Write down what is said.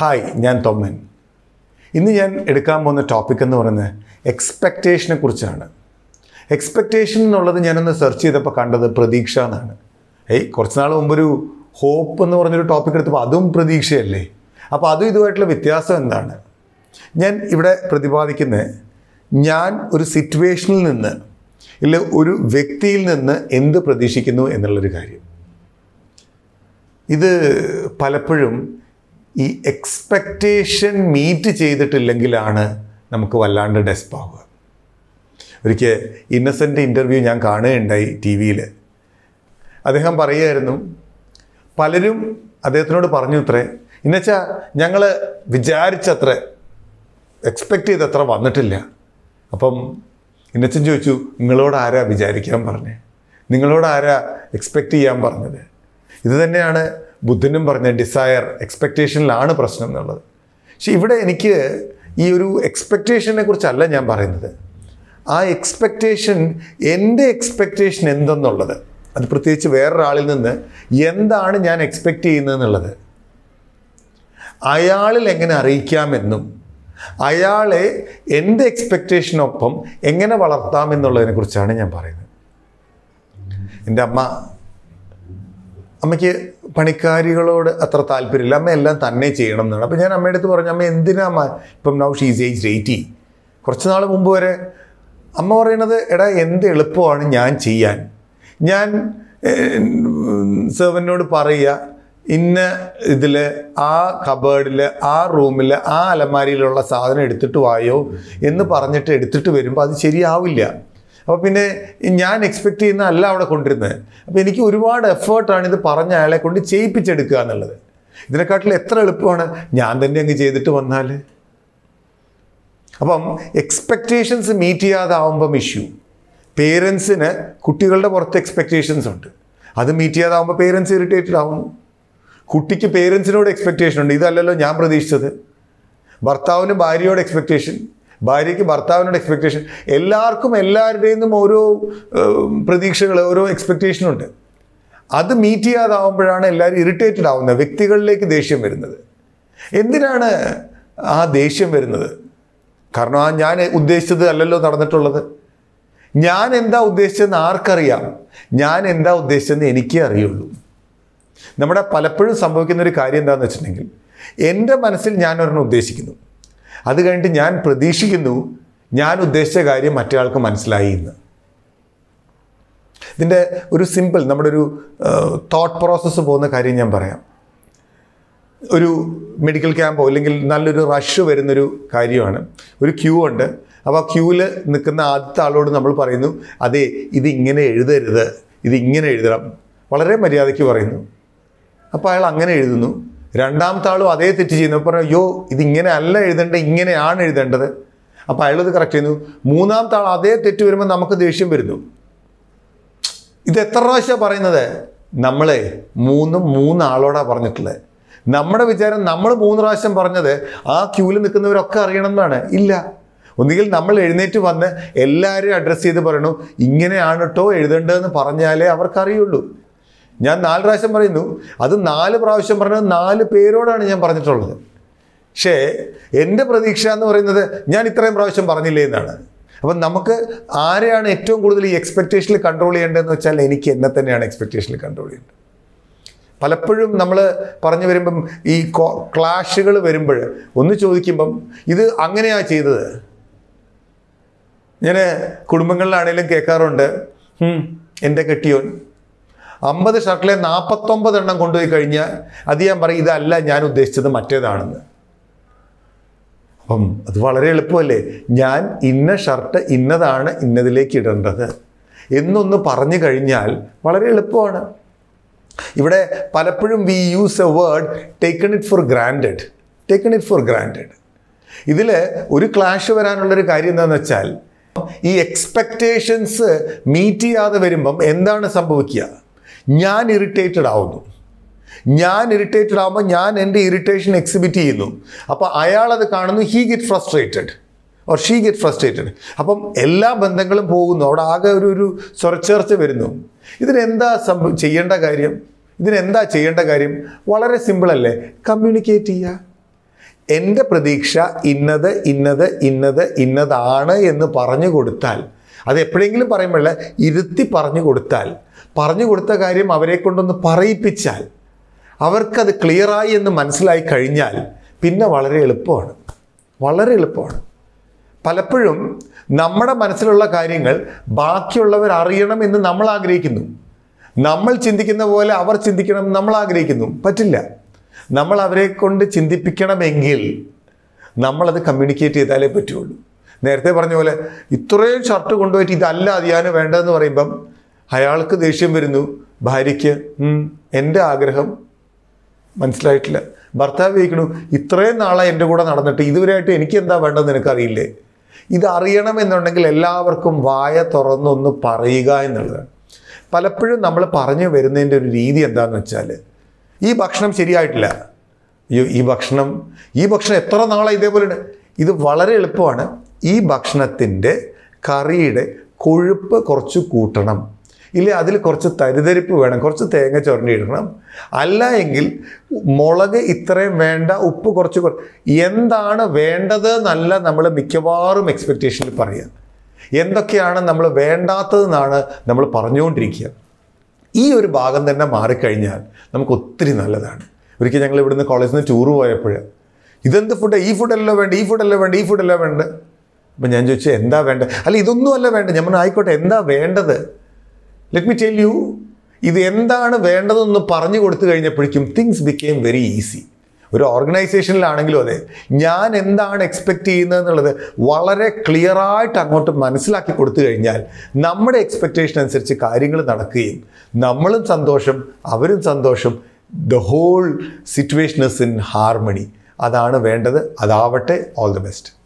Hi ഞാൻ തൊമ്മൻ ഇന്ന് ഞാൻ എടുക്കാൻ പോകുന്ന ടോപ്പിക് എന്ന് പറയുന്നത് എക്സ്പെക്റ്റേഷനെ കുറിച്ചാണ്. എക്സ്പെക്റ്റേഷൻ എന്നുള്ളത് ഞാനൊന്ന് സെർച്ച് ചെയ്തപ്പോൾ കണ്ടത് പ്രതീക്ഷ എന്നാണ്. ഏയ് കുറച്ച് നാൾ മുമ്പൊരു ഹോപ്പ് എന്ന് പറഞ്ഞൊരു ടോപ്പിക് എടുത്തപ്പോൾ അതും പ്രതീക്ഷയല്ലേ? അപ്പോൾ അതും ഇതുമായിട്ടുള്ള വ്യത്യാസം എന്താണ്? ഞാൻ ഇവിടെ പ്രതിപാദിക്കുന്നത് ഞാൻ ഒരു സിറ്റുവേഷനിൽ നിന്ന് ഇല്ല ഒരു വ്യക്തിയിൽ നിന്ന് എന്ത് പ്രതീക്ഷിക്കുന്നു എന്നുള്ളൊരു കാര്യം. ഇത് പലപ്പോഴും ഈ എക്സ്പെക്റ്റേഷൻ മീറ്റ് ചെയ്തിട്ടില്ലെങ്കിലാണ് നമുക്ക് വല്ലാണ്ട് ഡെസ്പാവുക ഒരിക്കൽ ഇന്നസെന്റ് ഇന്റർവ്യൂ ഞാൻ കാണുകയുണ്ടായി ടി വിയിൽ അദ്ദേഹം പറയുമായിരുന്നു പലരും അദ്ദേഹത്തിനോട് പറഞ്ഞു ഇത്രേ. എന്നുവെച്ചാൽ ഞങ്ങൾ വിചാരിച്ചത്ര എക്സ്പെക്റ്റ് ചെയ്തത്ര വന്നിട്ടില്ല. അപ്പം ഇന്നച്ചൻ ചോദിച്ചു നിങ്ങളോട് ആരാ വിചാരിക്കാൻ പറഞ്ഞത് നിങ്ങളോട് ആരാ എക്സ്പെക്റ്റ് ചെയ്യാൻ പറഞ്ഞത്? ഇത് തന്നെയാണ് ബുദ്ധനും പറഞ്ഞ ഡിസയർ എക്സ്പെക്റ്റേഷനിലാണ് പ്രശ്നം എന്നുള്ളത്. പക്ഷെ ഇവിടെ എനിക്ക് ഈ ഒരു എക്സ്പെക്റ്റേഷനെ കുറിച്ചല്ല ഞാൻ പറയുന്നത്. ആ എക്സ്പെക്റ്റേഷൻ എന്റെ എക്സ്പെക്റ്റേഷൻ എന്തെന്നുള്ളത് അത് പ്രത്യേകിച്ച് വേറൊരാളിൽ നിന്ന് എന്താണ് ഞാൻ എക്സ്പെക്റ്റ് ചെയ്യുന്നതെന്നുള്ളത് അയാളിൽ എങ്ങനെ അറിയിക്കാമെന്നും അയാളെ എന്റെ എക്സ്പെക്റ്റേഷനൊപ്പം എങ്ങനെ വളർത്താമെന്നുള്ളതിനെ കുറിച്ചാണ് ഞാൻ പറയുന്നത്. എന്റെ അമ്മ അമ്മയ്ക്ക് പണിക്കാരികളോട് അത്ര താല്പര്യമില്ല. അമ്മ എല്ലാം തന്നെ ചെയ്യണം എന്നാണ്. അപ്പോൾ ഞാൻ അമ്മയുടെ അടുത്ത് പറഞ്ഞു അമ്മ എന്തിനാ അമ്മ ഇപ്പം നൗ ഷീസ് ഏജ് എയ്റ്റി കുറച്ച് നാൾ മുമ്പ് വരെ അമ്മ പറയണത് എടാ എന്ത് എളുപ്പമാണ് ഞാൻ ചെയ്യാൻ. ഞാൻ സെർവനോട് പറയുക ഇന്ന ഇതിൽ ആ കബേർഡിൽ ആ റൂമിൽ ആ അലമാരിയിലുള്ള സാധനം എടുത്തിട്ട് വായോ എന്ന് പറഞ്ഞിട്ട് എടുത്തിട്ട് വരുമ്പോൾ അത് ശരിയാവില്ല. അപ്പോൾ പിന്നെ ഞാൻ എക്സ്പെക്റ്റ് ചെയ്യുന്ന അല്ല അവിടെ കൊണ്ടിരുന്നത്. അപ്പോൾ എനിക്ക് ഒരുപാട് എഫേർട്ടാണ് ഇത് പറഞ്ഞ അയാളെ കൊണ്ട് ചെയ്യിപ്പിച്ചെടുക്കുക എന്നുള്ളത്. ഇതിനെക്കാട്ടിൽ എത്ര എളുപ്പമാണ്? ഞാൻ തന്നെ അങ്ങ് ചെയ്തിട്ട് വന്നാൽ അപ്പം എക്സ്പെക്റ്റേഷൻസ് മീറ്റ് ചെയ്യാതാവുമ്പം ഇഷ്യൂ പേരൻസിന് കുട്ടികളുടെ പുറത്ത് എക്സ്പെക്റ്റേഷൻസ് ഉണ്ട്. അത് മീറ്റ് ചെയ്യാതാവുമ്പോൾ പേരൻസ് ഇറിറ്റേറ്റഡ് ആവുന്നു കുട്ടിക്ക് പേരൻസിനോട് എക്സ്പെക്റ്റേഷൻ ഉണ്ട്. ഇതല്ലല്ലോ ഞാൻ പ്രതീക്ഷിച്ചത്. ഭർത്താവിനും ഭാര്യയോട് എക്സ്പെക്റ്റേഷൻ ഭാര്യയ്ക്ക് ഭർത്താവിനോട് എക്സ്പെക്റ്റേഷൻ എല്ലാവർക്കും എല്ലാവരുടെയും ഓരോ പ്രതീക്ഷകൾ ഓരോ എക്സ്പെക്റ്റേഷനുണ്ട് അത് മീറ്റ് ചെയ്യാതാവുമ്പോഴാണ് എല്ലാവരും ഇറിറ്റേറ്റഡ് ആവുന്നത്. വ്യക്തികളിലേക്ക് ദേഷ്യം വരുന്നത്. എന്തിനാണ് ആ ദേഷ്യം വരുന്നത്? കാരണം ആ ഞാൻ ഉദ്ദേശിച്ചത് അല്ലല്ലോ നടന്നിട്ടുള്ളത്. ഞാൻ എന്താ ഉദ്ദേശിച്ചതെന്ന് ആർക്കറിയാം. ഞാൻ എന്താ ഉദ്ദേശിച്ചതെന്ന് എനിക്കേ അറിയുള്ളൂ. നമ്മുടെ പലപ്പോഴും സംഭവിക്കുന്ന ഒരു കാര്യം എന്താണെന്ന് വെച്ചിട്ടുണ്ടെങ്കിൽ എന്റെ മനസ്സിൽ ഞാൻ ഒരെണ്ണം ഉദ്ദേശിക്കുന്നു. അത് കഴിഞ്ഞിട്ട് ഞാൻ പ്രതീക്ഷിക്കുന്നു ഞാൻ ഉദ്ദേശിച്ച കാര്യം മറ്റൊരാൾക്ക് മനസ്സിലായി എന്ന്. ഇതിന്റെ ഒരു സിമ്പിൾ നമ്മുടെ ഒരു തോട്ട് പ്രോസസ്സ് പോകുന്ന കാര്യം ഞാൻ പറയാം. ഒരു മെഡിക്കൽ ക്യാമ്പോ അല്ലെങ്കിൽ നല്ലൊരു റഷ് വരുന്നൊരു കാര്യമാണ്. ഒരു ക്യൂ ഉണ്ട്. അപ്പോൾ ആ ക്യൂവിൽ നിൽക്കുന്ന ആദ്യത്തെ ആളോട് നമ്മൾ പറയുന്നു അതെ ഇതിങ്ങനെ എഴുതരുത്. ഇതിങ്ങനെ എഴുതണം. വളരെ മര്യാദയ്ക്ക് പറയുന്നു. അപ്പോൾ അയാൾ അങ്ങനെ എഴുതുന്നു. രണ്ടാമത്തെ അതേ തെറ്റ് ചെയ്യുന്നു. പറഞ്ഞു അയ്യോ ഇതിങ്ങനെ അല്ല എഴുതേണ്ടത് ഇങ്ങനെയാണ് എഴുതേണ്ടത്. അപ്പോൾ അയാളത് കറക്റ്റ് ചെയ്യുന്നു. മൂന്നാമത്തെ ആൾ അതേ തെറ്റ് വരുമ്പോൾ നമുക്ക് ദേഷ്യം വരുന്നു. ഇത് എത്ര പ്രാവശ്യമാണ് പറയുന്നത്? നമ്മളെ മൂന്നും മൂന്നാളോടാണ് പറഞ്ഞിട്ടുള്ളത് നമ്മുടെ വിചാരം നമ്മൾ മൂന്ന് പ്രാവശ്യം പറഞ്ഞത് ആ ക്യൂവിൽ നിൽക്കുന്നവരൊക്കെ അറിയണം എന്നാണ് ഇല്ല. ഒന്നുകിൽ നമ്മൾ എഴുന്നേറ്റ് വന്ന് എല്ലാവരും അഡ്രസ്സ് ചെയ്ത് പറയണു. ഇങ്ങനെയാണ് കേട്ടോ എഴുതേണ്ടതെന്ന് പറഞ്ഞാലേ അവർക്കറിയുള്ളൂ. ഞാൻ നാല് പ്രാവശ്യം പറയുന്നു. അത് നാല് പ്രാവശ്യം പറഞ്ഞത് നാല് പേരോടാണ് ഞാൻ പറഞ്ഞിട്ടുള്ളത്. പക്ഷേ എന്റെ പ്രതീക്ഷ എന്ന് പറയുന്നത് ഞാൻ ഇത്രയും പ്രാവശ്യം പറഞ്ഞില്ലേ എന്നാണ്. അപ്പം നമുക്ക് ആരെയാണ് ഏറ്റവും കൂടുതൽ ഈ എക്സ്പെക്റ്റേഷനിൽ കൺട്രോൾ ചെയ്യേണ്ടതെന്ന് വെച്ചാൽ എനിക്ക് എന്നെ തന്നെയാണ് എക്സ്പെക്റ്റേഷനിൽ കൺട്രോൾ ചെയ്യേണ്ടത്. പലപ്പോഴും നമ്മൾ പറഞ്ഞു വരുമ്പം ഈ ക്ലാഷുകൾ വരുമ്പോൾ ഒന്ന് ചോദിക്കുമ്പം ഇത് അങ്ങനെയാണ് ചെയ്തത്? ഞാൻ കുടുംബങ്ങളിലാണെങ്കിലും കേൾക്കാറുണ്ട്. എന്റെ കെട്ടിയോൻ അമ്പത് ഷർട്ടിലെ നാൽപ്പത്തൊമ്പത് എണ്ണം കൊണ്ടുപോയി കഴിഞ്ഞാൽ അത് ഞാൻ പറയും ഇതല്ല ഞാൻ ഉദ്ദേശിച്ചത് മറ്റേതാണെന്ന്. അപ്പം അത് വളരെ എളുപ്പമല്ലേ? ഞാൻ ഇന്ന ഷർട്ട് ഇന്നതാണ് ഇന്നതിലേക്ക് ഇടേണ്ടത് എന്നൊന്ന് പറഞ്ഞു കഴിഞ്ഞാൽ വളരെ എളുപ്പമാണ്. ഇവിടെ പലപ്പോഴും we use a word taken it for granted taken it for granted ഇതിൽ ഒരു ക്ലാഷ് വരാനുള്ളൊരു കാര്യം എന്താണെന്ന് വെച്ചാൽ ഈ എക്സ്പെക്റ്റേഷൻസ് മീറ്റ് ചെയ്യാതെ വരുമ്പം എന്താണ് സംഭവിക്കുക? ഞാൻ ഇറിറ്റേറ്റഡ് ആവുന്നു. ഞാൻ ഇറിറ്റേറ്റഡ് ആകുമ്പോൾ ഞാൻ എന്റെ ഇറിറ്റേഷൻ എക്സിബിറ്റ് ചെയ്യുന്നു. അപ്പോൾ അയാൾ അത് കാണുന്നു he get frustrated or she get frustrated അപ്പം എല്ലാ ബന്ധങ്ങളും പോകുന്നു. അവിടെ ആകെ ഒരു ഒരു സ്വരച്ചേർച്ച വരുന്നു. ഇതിനെന്താ സംഭവം ചെയ്യേണ്ട കാര്യം? ഇതിനെന്താ ചെയ്യേണ്ട കാര്യം? വളരെ സിമ്പിളല്ലേ കമ്മ്യൂണിക്കേറ്റ് ചെയ്യുക. എന്റെ പ്രതീക്ഷ ഇന്നത് ഇന്നത് ഇന്നത് ഇന്നതാണ് എന്ന് പറഞ്ഞു കൊടുത്താൽ അത് എപ്പോഴെങ്കിലും പറയുമ്പോൾ ഇരുത്തി പറഞ്ഞു കൊടുത്താൽ പറഞ്ഞു കൊടുത്ത കാര്യം അവരെ കൊണ്ടൊന്ന് പറയിപ്പിച്ചാൽ അവർക്കത് ക്ലിയറായി എന്ന് മനസ്സിലായി കഴിഞ്ഞാൽ പിന്നെ വളരെ എളുപ്പമാണ്. വളരെ എളുപ്പമാണ്. പലപ്പോഴും നമ്മുടെ മനസ്സിലുള്ള കാര്യങ്ങൾ ബാക്കിയുള്ളവർ അറിയണം എന്ന് നമ്മൾ ആഗ്രഹിക്കുന്നു. നമ്മൾ ചിന്തിക്കുന്ന പോലെ അവർ ചിന്തിക്കണം നമ്മൾ ആഗ്രഹിക്കുന്നു. പറ്റില്ല. നമ്മൾ അവരെ കൊണ്ട് ചിന്തിപ്പിക്കണമെങ്കിൽ നമ്മളത് കമ്മ്യൂണിക്കേറ്റ് ചെയ്താലേ പറ്റുള്ളൂ. നേരത്തെ പറഞ്ഞ പോലെ ഇത്രയും ഷർട്ട് കൊണ്ടുപോയിട്ട് ഇതല്ല അതിയാനും വേണ്ടതെന്ന് പറയുമ്പം അയാൾക്ക് ദേഷ്യം വരുന്നു. ഭാര്യയ്ക്ക് എന്റെ ആഗ്രഹം മനസ്സിലായിട്ടില്ല. ഭർത്താവ് ചോദിക്കണു ഇത്രയും നാളെ എന്റെ കൂടെ നടന്നിട്ട് ഇതുവരെയായിട്ട് എനിക്ക് എന്താ വേണ്ടതെന്ന് നിനക്കറിയില്ലേ? ഇത് അറിയണമെന്നുണ്ടെങ്കിൽ എല്ലാവർക്കും വായ തുറന്നൊന്ന് പറയുക എന്നുള്ളതാണ്. പലപ്പോഴും നമ്മൾ പറഞ്ഞു വരുന്നതിന്റെ ഒരു രീതി എന്താണെന്ന് വെച്ചാൽ ഈ ഭക്ഷണം ശരിയായിട്ടില്ല. അയ്യോ ഈ ഭക്ഷണം ഈ ഭക്ഷണം എത്ര നാളെ ഇതേപോലെ ഇത് വളരെ എളുപ്പമാണ്. ഈ ഭക്ഷണത്തിന്റെ കറിയുടെ കൊഴുപ്പ് കുറച്ച് കൂട്ടണം. ഇല്ല അതിൽ കുറച്ച് തരിതരിപ്പ് വേണം കുറച്ച് തേങ്ങ ചുരണ്ടിയിടണം അല്ല എങ്കിൽ മുളക് ഇത്രയും വേണ്ട ഉപ്പ് കുറച്ച് കുറ എന്താണ് വേണ്ടത് എന്നല്ല നമ്മൾ മിക്കവാറും എക്സ്പെക്റ്റേഷനിൽ പറയുക. എന്തൊക്കെയാണ് നമ്മൾ വേണ്ടാത്തതെന്നാണ് നമ്മൾ പറഞ്ഞുകൊണ്ടിരിക്കുക. ഈ ഒരു ഭാഗം തന്നെ മാറിക്കഴിഞ്ഞാൽ നമുക്ക് ഒത്തിരി നല്ലതാണ്. ഒരിക്കൽ ഞങ്ങൾ ഇവിടുന്ന് കോളേജിൽ നിന്ന് ടൂർ പോയപ്പോൾ ഇതെന്ത് ഫുഡ് ഈ ഫുഡല്ലോ വേണ്ട ഈ ഫുഡല്ലോ വേണ്ട ഈ ഫുഡല്ലോ വേണ്ട? അപ്പം ഞാൻ ചോദിച്ചു എന്താ വേണ്ടത് അല്ല ഇതൊന്നും അല്ല വേണ്ട ഞാൻ ആയിക്കോട്ടെ എന്താ വേണ്ടത്? ലെറ്റ് മി ടെൽ യു ഇത് എന്താണ് വേണ്ടതെന്ന് പറഞ്ഞു കൊടുത്തു കഴിഞ്ഞപ്പോഴേക്കും തിങ്സ് ബിക്കെയിം വെരി ഈസി ഒരു ഓർഗനൈസേഷനിലാണെങ്കിലും അതെ ഞാൻ എന്താണ് എക്സ്പെക്റ്റ് ചെയ്യുന്നത് എന്നുള്ളത് വളരെ ക്ലിയറായിട്ട് അങ്ങോട്ട് മനസ്സിലാക്കി കൊടുത്തു കഴിഞ്ഞാൽ നമ്മുടെ എക്സ്പെക്റ്റേഷൻ അനുസരിച്ച് കാര്യങ്ങൾ നടക്കുകയും നമ്മളും സന്തോഷം അവരും സന്തോഷം the whole situation is in harmony അതാണ് വേണ്ടത് അതാവട്ടെ ഓൾ ദി ബെസ്റ്റ്